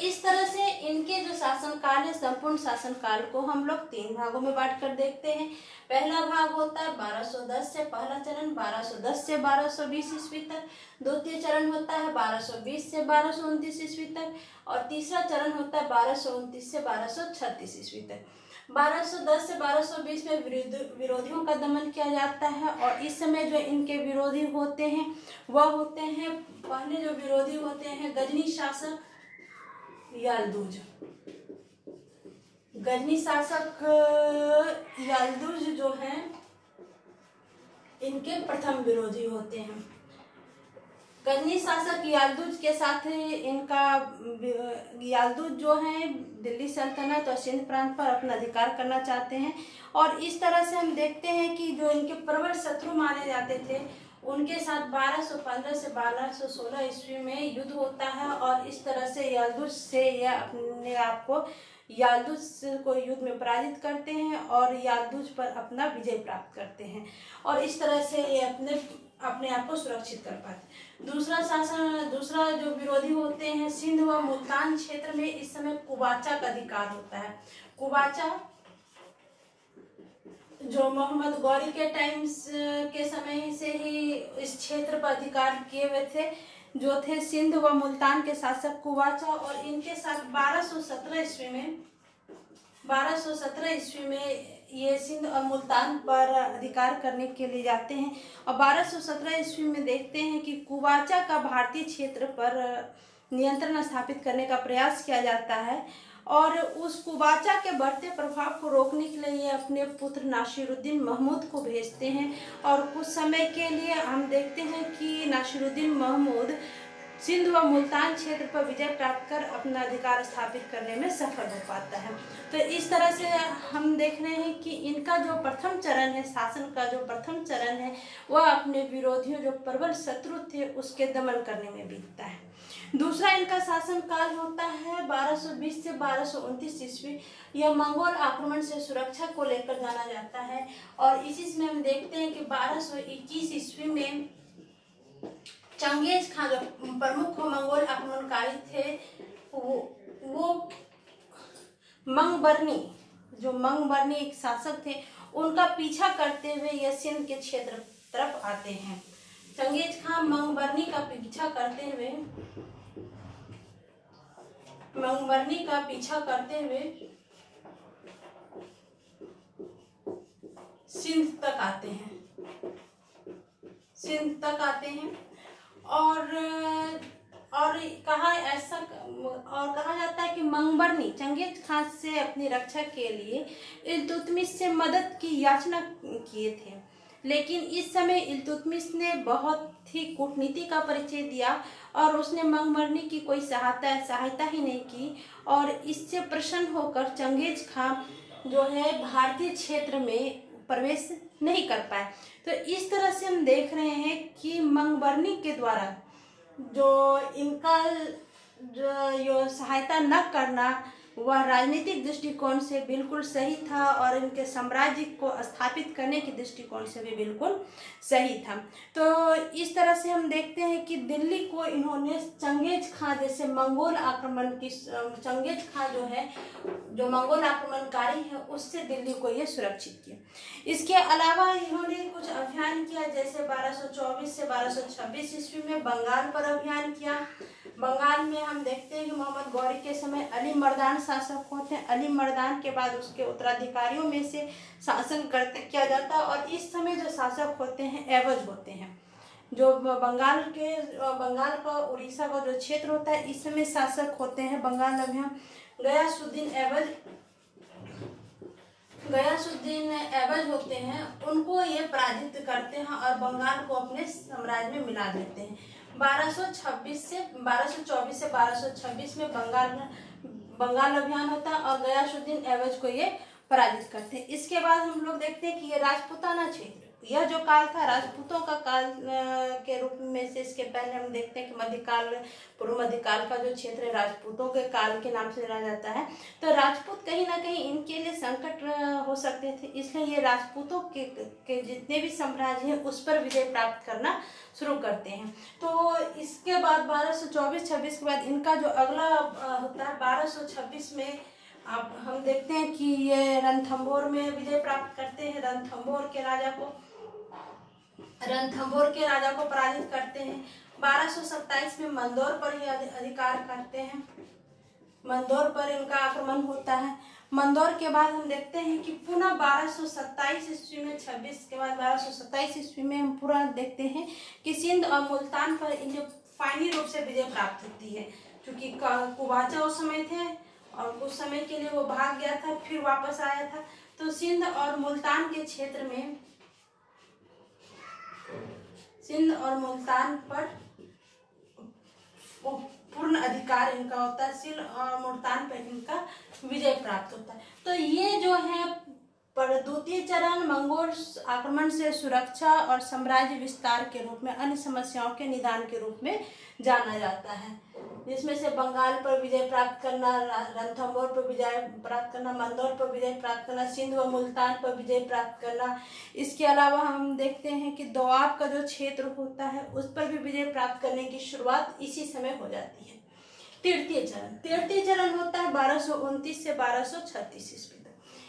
इस तरह से इनके जो शासनकाल है, संपूर्ण शासनकाल को हम लोग तीन भागों में बांट कर देखते हैं। पहला भाग होता है 1210 से पहला चरण 1210 से 1220 ईस्वी तक। द्वितीय चरण होता है 1220 से बारह ईस्वी तक और तीसरा चरण होता है बारह से बारह ईस्वी तक। 1210 से 1220 में विरोधियों का दमन किया जाता है और इस समय जो इनके विरोधी होते हैं, वह होते हैं, पहले जो विरोधी होते हैं, गजनी शासक यालदूज। गजनी शासक यालदूज जो है, इनके प्रथम विरोधी होते हैं। गजनी शासक यालदूज के साथ इनका यालदूज जो है, दिल्ली सल्तनत और सिंध प्रांत पर अपना अधिकार करना चाहते हैं। और इस तरह से हम देखते हैं कि जो इनके प्रबल शत्रु माने जाते थे उनके साथ 1215 से 1216 ईस्वी में युद्ध होता है और इस तरह से यालदूज से यह अपने आप को यालदूज को युद्ध में पराजित करते हैं और यालदूज पर अपना विजय प्राप्त करते हैं और इस तरह से ये अपने अपने आप को सुरक्षित कर पाते दूसरा शासन, दूसरा जो विरोधी होते हैं, सिंध व मुल्तान क्षेत्र में इस समय कुबाचा का अधिकार होता है। कुबाचा जो मोहम्मद गौरी के टाइम्स के समय से ही इस क्षेत्र पर अधिकार किए हुए थे, जो थे सिंध व मुल्तान के शासक कुवाचा और इनके साथ 1217 ईस्वी में 1217 ईस्वी में ये सिंध और मुल्तान पर अधिकार करने के लिए जाते हैं। और 1217 ईस्वी में देखते हैं कि कुवाचा का भारतीय क्षेत्र पर नियंत्रण स्थापित करने का प्रयास किया जाता है। और उस कुबाचा के बढ़ते प्रभाव को रोकने के लिए ये अपने पुत्र नासिरुद्दीन महमूद को भेजते हैं। और कुछ समय के लिए हम देखते हैं कि नासिरुद्दीन महमूद सिंध व मुल्तान क्षेत्र पर विजय प्राप्त कर अपना अधिकार स्थापित करने में सफल हो पाता है। तो इस तरह से हम देख रहे हैं कि इनका जो प्रथम चरण है, शासन का जो प्रथम चरण है, वह अपने विरोधियों, जो प्रबल शत्रु थे, उसके दमन करने में बीतता है। दूसरा इनका शासन काल होता है 1220 से बारह ईस्वी। यह मंगोल आक्रमण से सुरक्षा को लेकर जाना जाता है और इसी में हम देखते हैं कि 1221 ईस्वी में चंगेज खान जो प्रमुख मंगोल आक्रमणकारी थे, वो वो मंगबरनी जो मंगबरनी एक शासक थे, उनका पीछा करते हुए यह सिंध के क्षेत्र तरफ़ आते हैं। चंगेज खान मंगबरनी का पीछा करते हुए मंगबरनी का पीछा करते हुए सिंध तक आते हैं। सिंध तक आते हैं। और और कहा ऐसा और कहा जाता है कि मंगबरनी, चंगेज खान से अपनी रक्षा के लिए इल्तुतमिश से मदद की याचना किए थे। लेकिन इस समय इल्तुतमिश ने बहुत ही कूटनीति का परिचय दिया और उसने मंगमरनी की कोई सहायता सहायता ही नहीं की और इससे प्रसन्न होकर चंगेज खान जो है भारतीय क्षेत्र में प्रवेश नहीं कर पाए। तो इस तरह से हम देख रहे हैं कि मंगबरनी के द्वारा जो इनका जो सहायता न करना वह राजनीतिक दृष्टिकोण से बिल्कुल सही था और इनके साम्राज्य को स्थापित करने के दृष्टिकोण से भी बिल्कुल सही था। तो इस तरह से हम देखते हैं कि दिल्ली को इन्होंने चंगेज खां जैसे मंगोल आक्रमण की चंगेज खां जो है, जो मंगोल आक्रमणकारी है, उससे दिल्ली को ये सुरक्षित किया। इसके अलावा इन्होंने कुछ अभियान किया, जैसे 1224 से 1226 ईस्वी में बंगाल पर अभियान किया। बंगाल में हम देखते हैं कि मोहम्मद गौरी के समय अली मर्दान शासक होते हैं। अली मर्दान के बाद उसके उत्तराधिकारियों में से शासन करते किया जाता है और इस समय जो शासक होते हैं, एवज होते हैं। जो बंगाल के, बंगाल का उड़ीसा का जो क्षेत्र होता है, इस समय शासक होते हैं। बंगाल अभियान गयासुद्दीन एवज गयासुद्दीन एवज होते हैं। उनको ये पराजित करते हैं और बंगाल को अपने साम्राज्य में मिला देते हैं। 1226 से 1224 से 1226 में बंगाल बंगाल अभियान होता है और गयासुद्दीन एवज को ये पराजित करते हैं। इसके बाद हम लोग देखते हैं कि ये राजपुताना क्षेत्र यह जो काल था राजपूतों का काल के रूप में से इसके पहले हम देखते हैं कि मध्यकाल पूर्व मध्यकाल का जो क्षेत्र है राजपूतों के काल के नाम से जाना जाता है। तो राजपूत कहीं ना कहीं इनके लिए संकट हो सकते थे इसलिए ये राजपूतों के, के जितने भी साम्राज्य हैं उस पर विजय प्राप्त करना शुरू करते हैं। तो इसके बाद बारह सौ चौबीस छब्बीस के बाद इनका जो अगला होता है बारह सौ छब्बीस में अब हम देखते हैं कि ये रणथम्बोर में विजय प्राप्त करते हैं रणथम्बोर के राजा को। रणथम्बोर के राजा को पराजित करते हैं। 1227 में मंदौर पर ही अधिकार करते हैं। मंदौर पर इनका आक्रमण होता है। मंदौर के बाद हम देखते हैं कि पुनः बारह सौ सत्ताईस ईस्वी में छब्बीस के बाद बारह सौ सत्ताईस ईस्वी में हम पूरा देखते हैं कि सिंध और मुल्तान पर इन्हें फाइनी रूप से विजय प्राप्त होती है। क्योंकि कुबाचा उस समय थे और कुछ समय के लिए वो भाग गया था, फिर वापस आया था। तो सिंध और मुल्तान के क्षेत्र में सिंध और मुल्तान पर पूर्ण अधिकार इनका होता है सिंध और मुल्तान पर इनका विजय प्राप्त होता है। तो ये जो है पर द्वितीय चरण मंगोल आक्रमण से सुरक्षा और साम्राज्य विस्तार के रूप में, अन्य समस्याओं के निदान के रूप में जाना जाता है। जिसमें से बंगाल पर विजय प्राप्त करना रणथम्बोर पर विजय प्राप्त करना, मंदौर पर विजय प्राप्त करना, सिंध व मुल्तान पर विजय प्राप्त करना। इसके अलावा हम देखते हैं कि दोआब का जो क्षेत्र होता है, उस पर भी विजय प्राप्त करने की शुरुआत इसी समय हो जाती है। तृतीय चरण तृतीय चरण होता है बारह से बारह ईस्वी।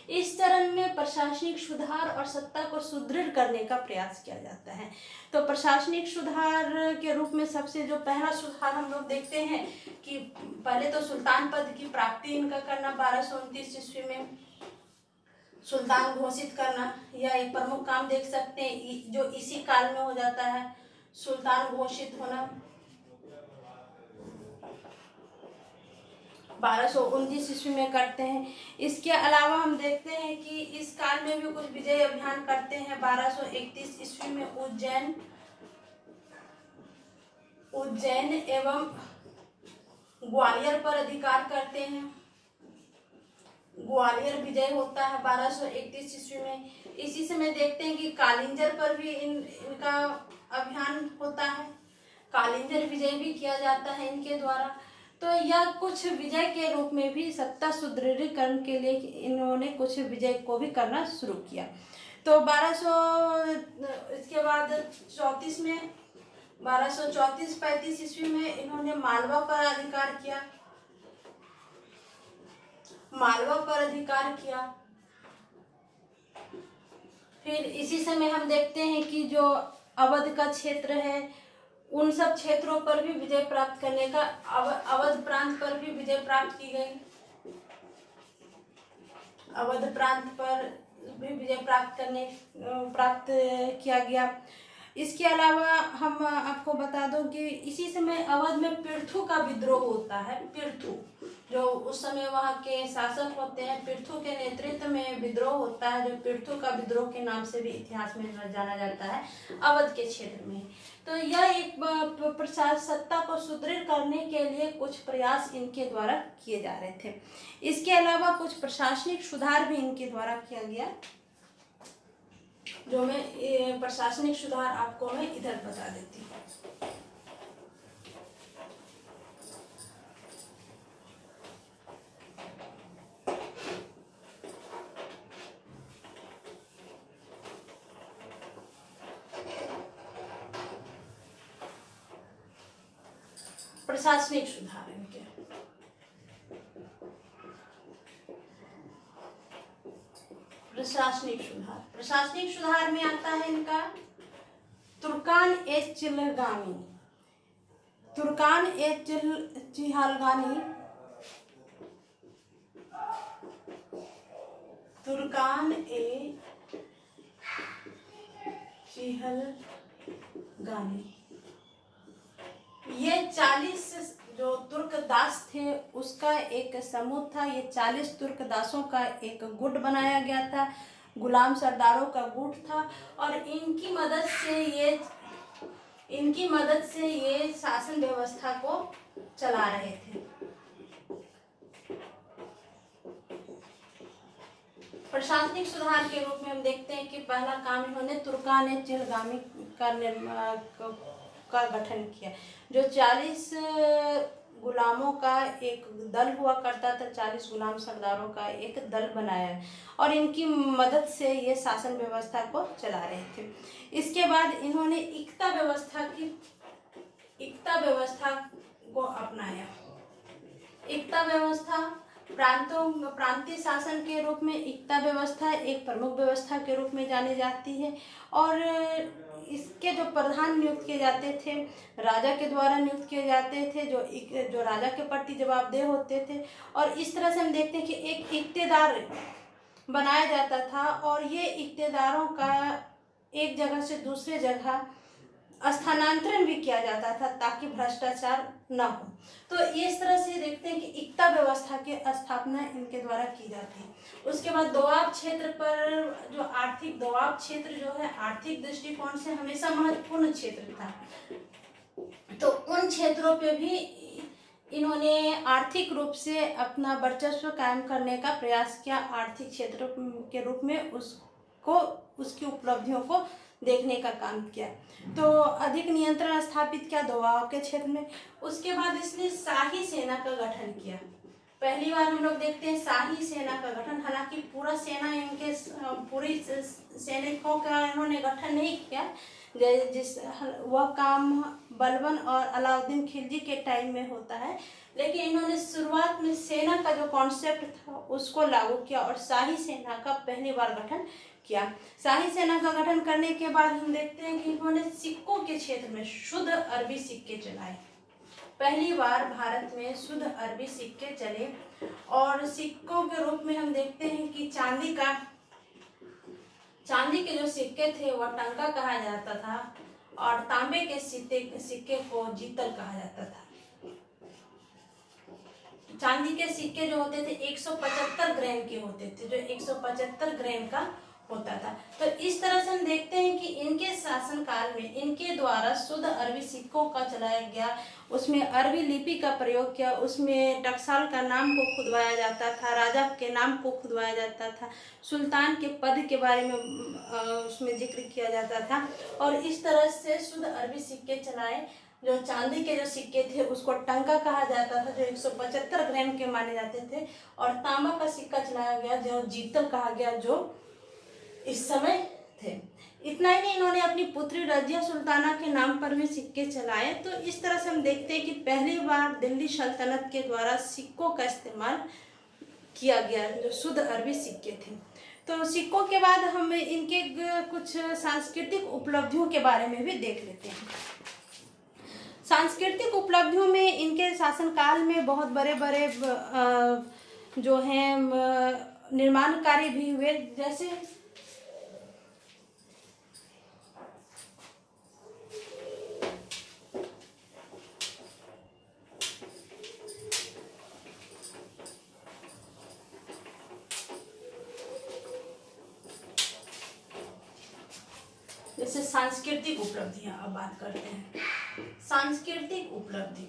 इस चरण में प्रशासनिक सुधार और सत्ता को सुदृढ़ करने का प्रयास किया जाता है। तो प्रशासनिक सुधार के रूप में सबसे जो पहला सुधार हम लोग देखते हैं कि पहले तो सुल्तान पद की प्राप्ति इनका करना, बारह सौ उनतीस ईस्वी में सुल्तान घोषित करना, यह एक प्रमुख काम देख सकते हैं। जो इसी काल में हो जाता है, सुल्तान घोषित होना। बारह सौ उनतीस ईस्वी में करते हैं। इसके अलावा हम देखते हैं कि इस काल में भी कुछ विजय अभियान करते हैं। बारह सौ इकतीस ईस्वी में उज्जैन उज्जैन एवं ग्वालियर पर अधिकार करते हैं। ग्वालियर विजय होता है बारह सौ इकतीस ईस्वी में। इसी समय देखते हैं कि कालिंजर पर भी इन, इनका अभियान होता है। कालिंजर विजय भी किया जाता है इनके द्वारा। तो यह कुछ विजय के रूप में भी सत्ता सुदृढ़ीकरण के लिए इन्होंने कुछ विजय को भी करना शुरू किया। तो 1200 इसके बाद चौतीस में, बारह सौ चौतीस, पैंतीस ईस्वी में इन्होंने मालवा पर अधिकार किया। मालवा पर अधिकार किया। फिर इसी समय हम देखते हैं कि जो अवध का क्षेत्र है उन सब क्षेत्रों पर भी विजय प्राप्त करने का अवध प्रांत पर भी विजय प्राप्त की गई। अवध प्रांत पर भी विजय प्राप्त करने प्राप्त किया गया। इसके अलावा हम आपको बता दो कि इसी समय अवध में पृथु का विद्रोह होता है। पृथु जो उस समय वहाँ के शासक होते हैं पृथु के नेतृत्व में विद्रोह होता है, जो पृथु का विद्रोह के नाम से भी इतिहास में जाना जाता है, अवध के क्षेत्र में। तो यह एक प्रशासन सत्ता को सुदृढ़ करने के लिए कुछ प्रयास इनके द्वारा किए जा रहे थे। इसके अलावा कुछ प्रशासनिक सुधार भी इनके द्वारा किया गया। जो मैं प्रशासनिक सुधार आपको मैं इधर बता देती हूँ प्रशासनिक सुधार इनके प्रशासनिक सुधार। प्रशासनिक सुधार में आता है इनका। तुर्कान ए चिलगानी तुर्कान ए चिल चिहलगानी तुर्कान ए चिहल गानी ये चालीस जो तुर्क दास थे, उसका एक समूह था। ये चालीस तुर्क दासों का एक गुट बनाया गया था। गुलाम सरदारों का गुट था। और इनकी मदद से ये, इनकी मदद से ये शासन व्यवस्था को चला रहे थे। प्रशासनिक सुधार के रूप में हम देखते हैं कि पहला काम इन्होंने तुर्कान चिलगामी का का गठन किया। जो चालीस गुलामों का एक दल हुआ करता था, चालीस गुलाम सरदारों का एक दल बनाया और इनकी मदद से ये शासन व्यवस्था को चला रहे थे। इसके बाद इन्होंने एकता व्यवस्था की, एकता व्यवस्था को अपनाया। एकता व्यवस्था प्रांतों, प्रांतीय शासन के रूप में, एकता व्यवस्था एक प्रमुख व्यवस्था के रूप में जानी जाती है और इसके जो प्रधान नियुक्त किए जाते थे, राजा के द्वारा नियुक्त किए जाते थे, जो जो राजा के प्रति जवाबदेह होते थे, और इस तरह से हम देखते हैं कि एक इकतेदार बनाया जाता था, और ये इकतेदारों का एक जगह से दूसरे जगह स्थानांतरण भी किया जाता था ताकि भ्रष्टाचार न हो। तो इस तरह से देखते हैं कि एकता व्यवस्था की स्थापना इनके द्वारा की जाती है। उसके बाद दोआब क्षेत्र पर जो आर्थिक दोआब क्षेत्र जो है, आर्थिक दृष्टिकोण से हमेशा महत्वपूर्ण क्षेत्र था। तो उन क्षेत्रों पे भी इन्होंने आर्थिक रूप से अपना वर्चस्व कायम करने का प्रयास किया, आर्थिक क्षेत्र के रूप में उसको उसकी उपलब्धियों को देखने का काम किया। तो अधिक नियंत्रण स्थापित किया दबाव के क्षेत्र में। उसके बाद इसने शाही सेना का गठन किया। पहली बार हम लोग देखते हैं शाही सेना का गठन। हालाँकि पूरा सेना इनके, पूरी सैनिकों का इन्होंने गठन नहीं किया। जिस वह काम बलबन और अलाउद्दीन खिलजी के टाइम में होता है। लेकिन इन्होंने शुरुआत में सेना का जो कॉन्सेप्ट था, उसको लागू किया और शाही सेना का पहली बार गठन किया। शाही सेना का गठन करने के बाद हम देखते हैं कि इन्होंने सिक्कों के क्षेत्र में शुद्ध अरबी सिक्के चलाए पहली बार भारत में शुद्ध अरबी सिक्के चले और सिक्कों के रूप में हम देखते हैं कि चांदी का, चांदी के जो सिक्के थे वह टंका कहा जाता था। और तांबे के सिक्के सिक्के को जीतल कहा जाता था। चांदी के सिक्के जो होते थे 175 ग्राम के होते थे, जो 175 ग्राम का होता था। तो इस तरह से हम देखते हैं कि इनके शासन काल में इनके द्वारा शुद्ध अरबी सिक्कों का चलाया गया। उसमें अरबी लिपि का प्रयोग किया। उसमें टकसाल का नाम को खुदवाया जाता था, राजा के नाम को खुदवाया जाता था, सुल्तान के पद के बारे में उसमें ज़िक्र किया जाता था। और इस तरह से शुद्ध अरबी सिक्के चलाए, जो चांदी के जो सिक्के थे, उसको टंका कहा जाता था, जो 175 ग्राम के माने जाते थे। और तांबा का सिक्का चलाया गया, जो जीतल कहा गया, जो इस समय थे। इतना ही नहीं, इन्होंने अपनी पुत्री रजिया सुल्ताना के नाम पर भी सिक्के चलाए। तो इस तरह से हम देखते हैं कि पहली बार दिल्ली सल्तनत के द्वारा सिक्कों का इस्तेमाल किया गया, जो शुद्ध अरबी सिक्के थे। तो सिक्कों के बाद हम इनके कुछ सांस्कृतिक उपलब्धियों के बारे में भी देख लेते हैं। सांस्कृतिक उपलब्धियों में इनके शासनकाल में बहुत बड़े बड़े जो हैं निर्माण कार्य भी हुए। जैसे जैसे सांस्कृतिक उपलब्धियाँ अब बात करते हैं। सांस्कृतिक उपलब्धि।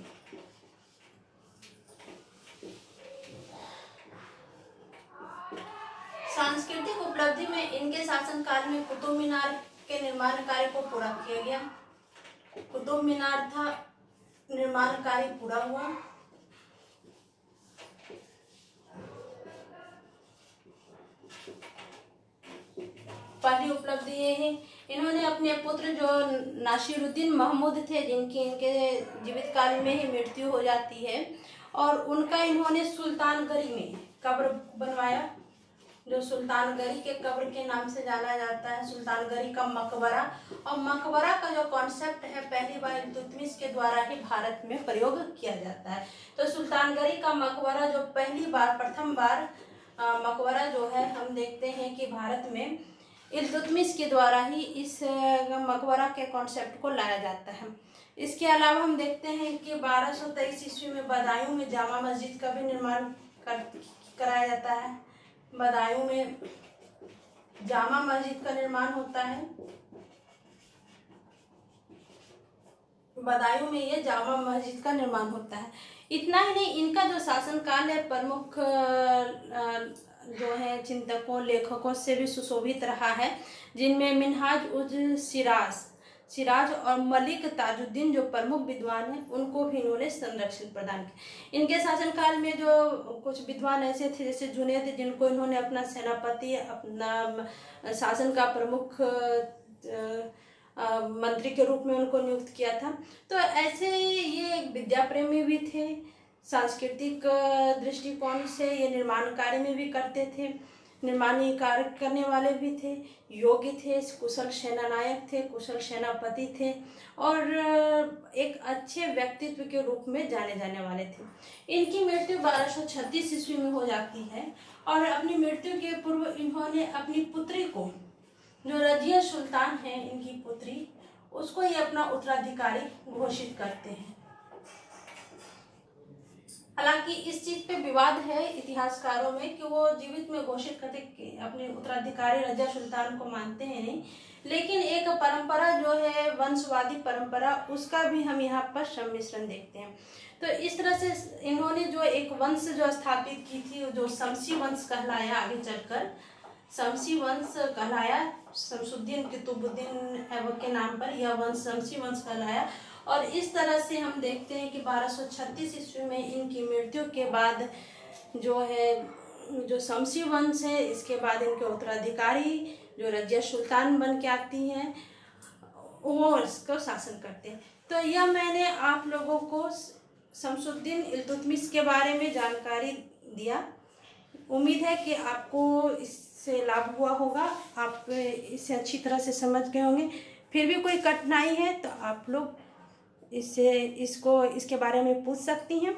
सांस्कृतिक उपलब्धि में इनके शासनकाल में कुतुब मीनार के निर्माण कार्य को पूरा किया गया। कुतुब मीनार था, निर्माण कार्य पूरा हुआ। पहली उपलब्धि ये है इन्होंने अपने पुत्र जो नासिरुद्दीन महमूद थे, जिनकी इनके जीवित काल में ही मृत्यु हो जाती है, और उनका इन्होंने सुल्तानगढ़ी में कब्र बनवाया, जो सुल्तानगढ़ी के कब्र के नाम से जाना जाता है सुल्तानगढ़ी का मकबरा। और मकबरा का जो कॉन्सेप्ट है, पहली बार इल्तुतमिश के द्वारा ही भारत में प्रयोग किया जाता है। तो सुल्तानगढ़ी का मकबरा जो पहली बार, प्रथम बार मकबरा जो है, हम देखते हैं कि भारत में इल्तुतमिश के द्वारा ही इस मकबरा के कॉन्सेप्ट को लाया जाता है। इसके अलावा हम देखते हैं कि बारह सौ तेईस ईस्वी में बदायूं में जामा मस्जिद का भी निर्माण कर, कराया जाता है। बदायूं में जामा मस्जिद का निर्माण होता है। बदायूं में ये जामा मस्जिद का निर्माण होता है। इतना ही नहीं, इनका जो शासनकाल है, प्रमुख जो है चिंतकों, लेखकों से भी सुशोभित रहा है, जिनमें मिनहाज उज सिराज सिराज और मलिक ताजुद्दीन जो प्रमुख विद्वान हैं, उनको भी इन्होंने संरक्षण प्रदान किया। इनके शासनकाल में जो कुछ विद्वान ऐसे थे, जैसे जुनेद, जिनको इन्होंने अपना सेनापति, अपना शासन का प्रमुख मंत्री के रूप में उनको नियुक्त किया था। तो ऐसे ही ये विद्या प्रेमी भी थे सांस्कृतिक दृष्टिकोण से ये निर्माण कार्य में भी करते थे। निर्माणी कार्य करने वाले भी थे योग्य थे, कुशल सेना नायक थे, कुशल सेनापति थे और एक अच्छे व्यक्तित्व के रूप में जाने जाने वाले थे। इनकी मृत्यु बारह सौ छत्तीस ईस्वी में हो जाती है और अपनी मृत्यु के पूर्व इन्होंने अपनी पुत्री को, जो रजिया सुल्तान है, इनकी पुत्री, उसको ये अपना उत्तराधिकारी घोषित करते हैं। हालाँकि इस चीज़ पे विवाद है इतिहासकारों में कि वो जीवित में घोषित करते अपने उत्तराधिकारी रजा सुल्तान को मानते हैं नहीं। लेकिन एक परंपरा जो है, वंशवादी परंपरा, उसका भी हम यहाँ पर सम्मिश्रण देखते हैं। तो इस तरह से इन्होंने जो एक वंश जो स्थापित की थी, जो शमसी वंश कहलाया आगे चलकर, शमसी वंश कहलाया, शमसुद्दीन कितुबुद्दीन के नाम पर, यह वंश शमसी वंश कहलाया। और इस तरह से हम देखते हैं कि 1236 ईस्वी में इनकी मृत्यु के बाद जो है, जो शमसी वंश है, इसके बाद इनके उत्तराधिकारी जो रजिया सुल्तान बन के आती हैं, वो इसको शासन करते हैं। तो यह मैंने आप लोगों को शमसुद्दीन इल्तुतमिश के बारे में जानकारी दिया। उम्मीद है कि आपको इससे लाभ हुआ होगा, आप इसे अच्छी तरह से समझ गए होंगे। फिर भी कोई कठिनाई है तो आप लोग इससे इसको इसके बारे में पूछ सकती हैं।